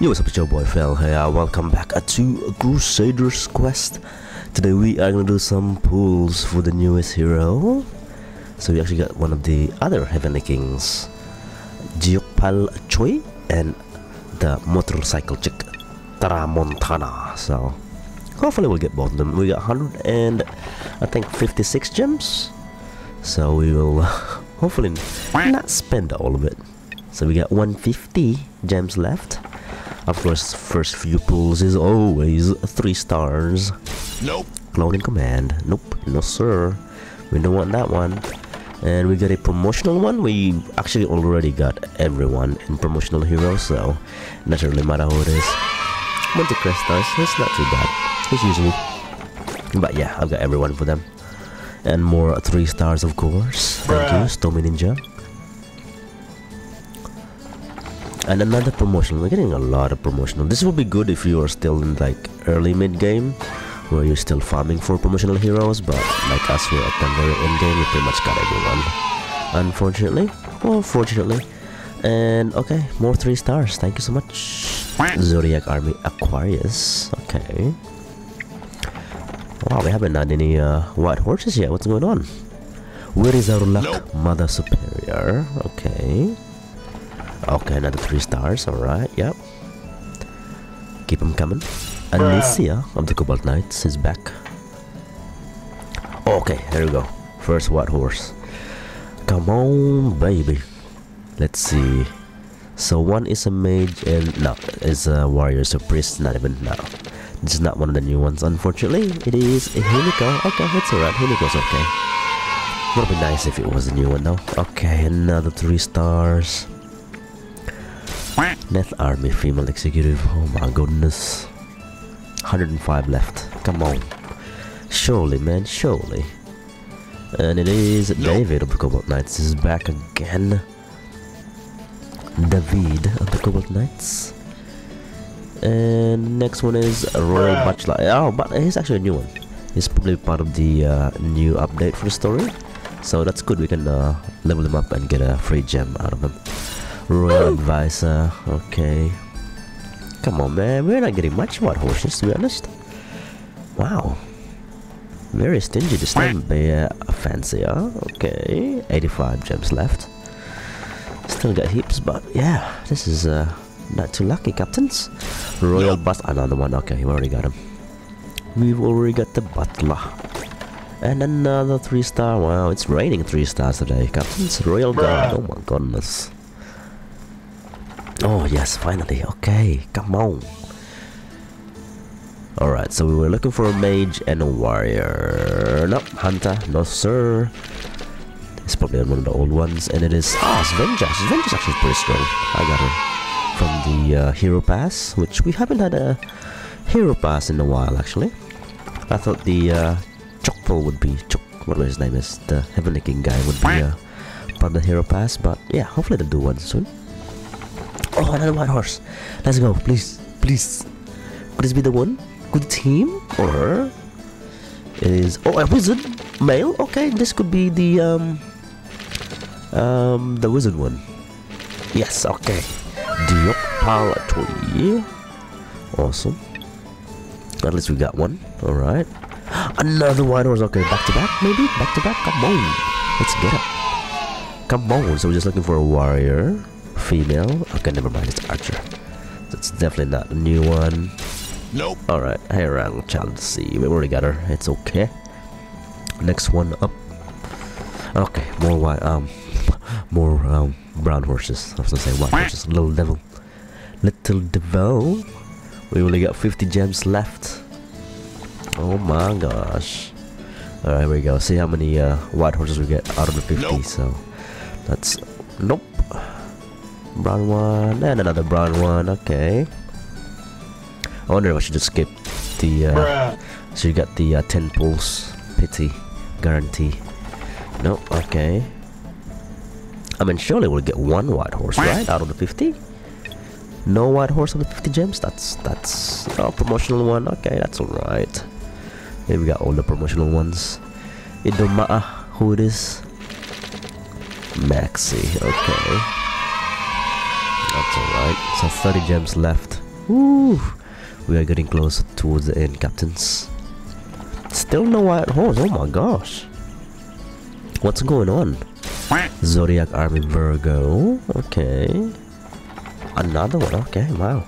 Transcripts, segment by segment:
Yo, what's up, it's your boy Phil here. Welcome back uh, to Crusader's Quest. Today we are gonna do some pulls for the newest hero. So we actually got one of the other Heavenly Kings, Deokpal Choi, and the motorcycle chick, Tramontana. So hopefully we'll get both of them. We got 100 and I think 56 gems. So we will uh, hopefully not spend all of it. So we got 150 gems left. Of course, first few pulls is always three stars. Nope. Cloning command. Nope, no sir. We don't want that one. And we got a promotional one. We actually already got everyone in promotional heroes, so not really matter who it is. Monte Crestas, it's not too bad. It's usually. But yeah, I've got everyone for them. And more three stars, of course. Thank you, Stormy Ninja. And another promotional we're getting a lot of promotional this will be good if you are still in like early mid game where you're still farming for promotional heroes but like us we're at the very end game. We pretty much got everyone. Unfortunately. Or fortunately. And okay. More three stars. Thank you so much. Zodiac army aquarius. Okay. Wow we haven't had any uh, white horses yet. What's going on? Where is our luck Nope. mother superior. Okay Okay, another three stars. All right. Yep. Keep them coming. Alicia of the Cobalt Knights is back. Okay, here we go. First white horse. Come on, baby. Let's see. So one is a mage and no, is a warrior. So priest, not even no. This is not one of the new ones, unfortunately. It is a Himiko. Okay, it's alright. Himiko's okay. Would have been nice if it was a new one though. Okay, another three stars. Net Army Female Executive. Oh my goodness. 105 left. Come on. Surely, man, surely. And it is David of the Cobalt Knights is back again. David of the Cobalt Knights. And next one is Royal Bachelor. Oh, but he's actually a new one. He's probably part of the uh, new update for the story. So that's good. We can uh, level him up and get a free gem out of him. Royal Advisor, okay. Come on, man, we're not getting much white horses, to be honest. Wow. Very stingy this time, yeah, fancier. Okay, 85 gems left. Still got heaps, but yeah, this is uh, not too lucky, captains. Royal Bust, another one. Okay, we already got him. We've already got the Butler. And another 3 star. Wow, it's raining 3 stars today, captains. Royal Guard, oh my goodness. Oh yes, finally. Okay, come on. Alright, so we were looking for a mage and a warrior. Nope, hunter, no sir. It's probably one of the old ones, and it is ah, Svenja. Svenja's actually pretty strong. I got her from the uh, hero pass, which we haven't had a hero pass in a while actually. I thought the uh, Chokpul would be Chok, whatever his name is, the Heavenly King guy would be uh, part of the hero pass, but yeah, hopefully they'll do one soon. Oh, another white horse. Let's go, please, please. Could this be the one? Could Good team, or her? is oh a wizard male? Okay, this could be the um um the wizard one. Yes, okay. Deokpal Choi. Awesome. At least we got one. All right. Another white horse. Okay, back to back, maybe back to back. Come on, let's get it. Come on. So we're just looking for a warrior female. Okay, never mind. It's Archer. That's definitely not a new one. Nope. Alright, hey around child see. We already got her. It's okay. Next one up. Okay, more white um more um brown horses. I was gonna say white horses. Little devil. Little devil. We only got 50 gems left. Oh my gosh. Alright, here we go. See how many uh, white horses we get out of the 50. Nope. So that's nope. Brown one and another brown one. Okay. I wonder if I should just skip the. Uh, so you got the uh, 10 pulls pity guarantee. No, Okay. I mean, surely we'll get one white horse, right? Out of the 50. No white horse on the 50 gems. That's that's a promotional one. Okay, that's all right. Here we got all the promotional ones. It don't matter who it is. Maxi. Okay. That's alright. So 30 gems left. Woo! We are getting close towards the end, captains. Still no white horse. Oh my gosh. What's going on? Zodiac Army Virgo. Okay. Another one. Okay, wow.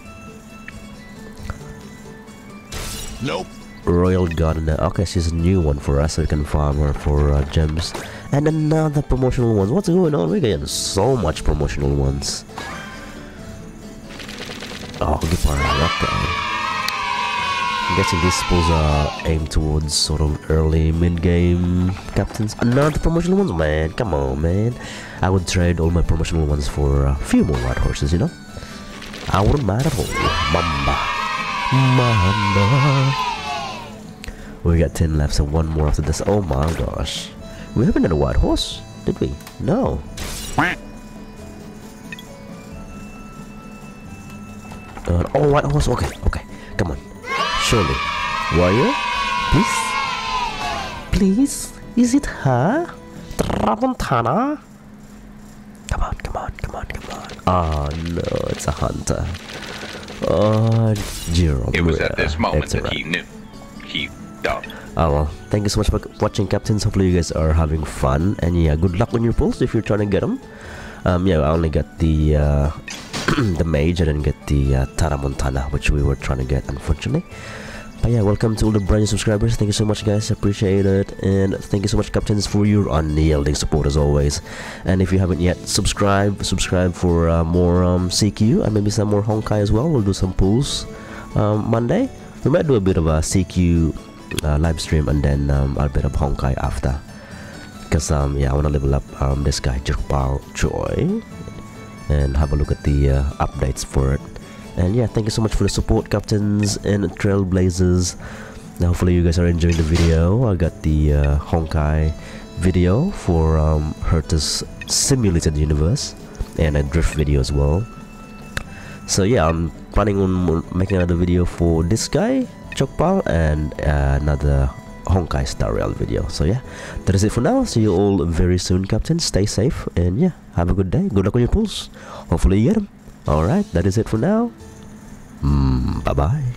Nope. Royal Gardener. Okay, she's a new one for us, so we can farm her for uh, gems. And another promotional ones. What's going on? We're getting so much promotional ones. Oh, Gipar. Okay. I'm guessing these suppose are aimed towards sort of early mid-game captains. Another promotional ones? Man, come on, man. I would trade all my promotional ones for a few more white horses, you know? I wouldn't mind at all. Mamba. Mamba. We got 10 left, so one more after this. Oh my gosh. We haven't had a white horse, did we? No. Uh, oh, white horse. Okay, okay. Come on. Surely. Warrior? Please? Please? Is it her? Tramontana? Come on, come on, come on, come on. Oh no, it's a hunter. Oh, Jerome. It was at this moment that he knew. He done. Oh well, thank you so much for watching, captains. Hopefully, you guys are having fun, and yeah, good luck on your pulls if you're trying to get them. Um, yeah, I only got the uh, the mage. I didn't get the uh, Tramontana, which we were trying to get, unfortunately. But yeah, welcome to all the brand new subscribers. Thank you so much, guys. Appreciate it, and thank you so much, captains, for your unyielding support as always. And if you haven't yet, subscribe, subscribe for uh, more um, CQ and maybe some more Honkai as well. We'll do some pulls um, Monday. We might do a bit of a CQ uh, live stream and then um, a bit of Honkai after. Because um, yeah, I want to level up um, this guy Jerkpao Choi and have a look at the uh, updates for it. And yeah, thank you so much for the support, captains and trailblazers. Now, hopefully, you guys are enjoying the video. I got the uh, Honkai video for um, simulated universe and a drift video as well. So yeah, I'm planning on making another video for this guy, Chokpal, and uh, another Honkai Star Rail video. So yeah, that is it for now. See you all very soon, Captain. Stay safe, and yeah, have a good day. Good luck on your pulls. Hopefully you get them. Alright, that is it for now. Mm, bye bye.